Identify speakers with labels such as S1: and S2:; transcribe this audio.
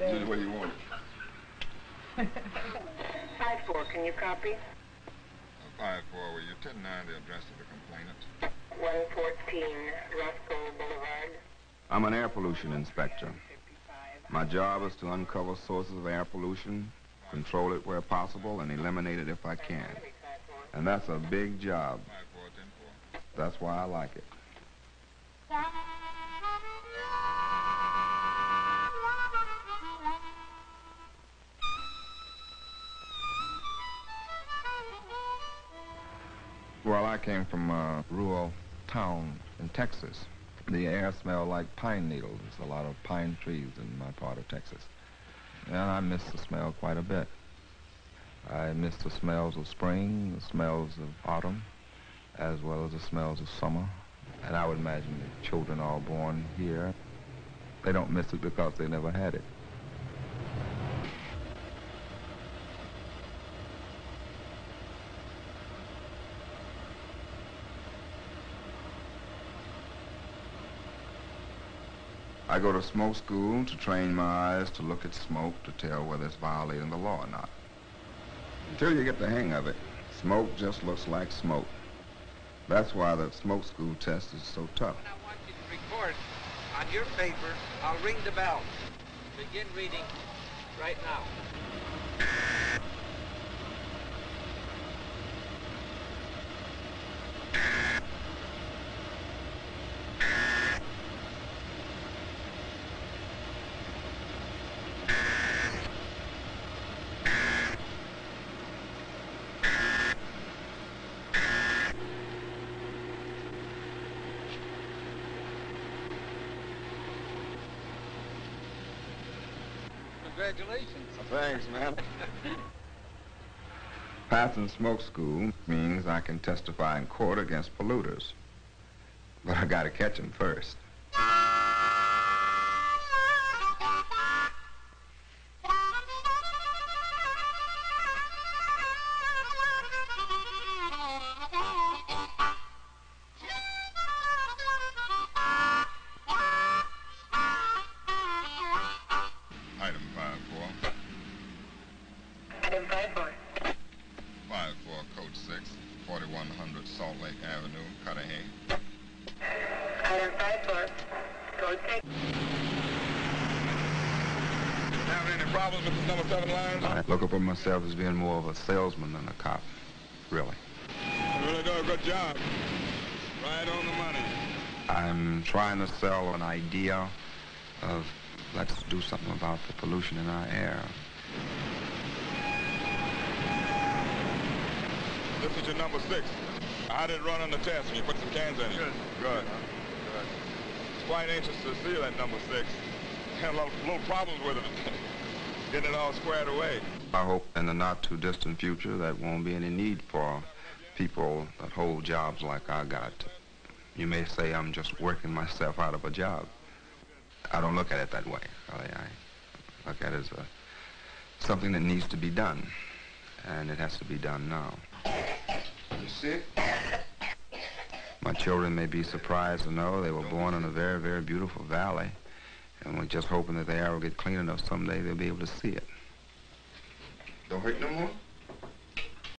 S1: Just the way you want it.
S2: Five four, can you copy?
S1: Five four, will you ten nine the address of the complainant?
S2: One fourteen Roscoe Boulevard.
S3: I'm an air pollution inspector. My job is to uncover sources of air pollution, control it where possible, and eliminate it if I can. And that's a big job.
S1: Five four ten four.
S3: That's why I like it. Well, I came from a rural town in Texas. The air smelled like pine needles. There's a lot of pine trees in my part of Texas. And I miss the smell quite a bit. I miss the smells of spring, the smells of autumn, as well as the smells of summer. And I would imagine the children all born here, they don't miss it because they never had it. I go to smoke school to train my eyes to look at smoke to tell whether it's violating the law or not. Until you get the hang of it, smoke just looks like smoke. That's why the smoke school test is so tough.
S4: When I want you to record on your paper, I'll ring the bell. Begin reading right now. Congratulations.
S3: Thanks, man. Passing smoke school means I can testify in court against polluters. But I gotta catch catch 'em first.
S1: 100 Salt Lake Avenue, Cudahy.
S2: Item 5-4. Go take.
S1: Having any problems with number 7 Lines?
S3: I look upon myself as being more of a salesman than a cop, really.
S1: You really do a good job. Right on the money.
S3: I'm trying to sell an idea of let's do something about the pollution in our air.
S1: This is your number six. How did it run on the test when you put some cans in it? Good. Good. Good. Quite anxious to see that number six. Had a little, little problems with it. Getting it all squared away.
S3: I hope in the not too distant future that won't be any need for people that hold jobs like I got. You may say I'm just working myself out of a job. I don't look at it that way, really. I look at it as a, something that needs to be done, and it has to be done now.
S1: Sick?
S3: My children may be surprised to know they were born in a very, very beautiful valley, and we're just hoping that the air will get clean enough someday they'll be able to see it.
S1: Don't hurt no more?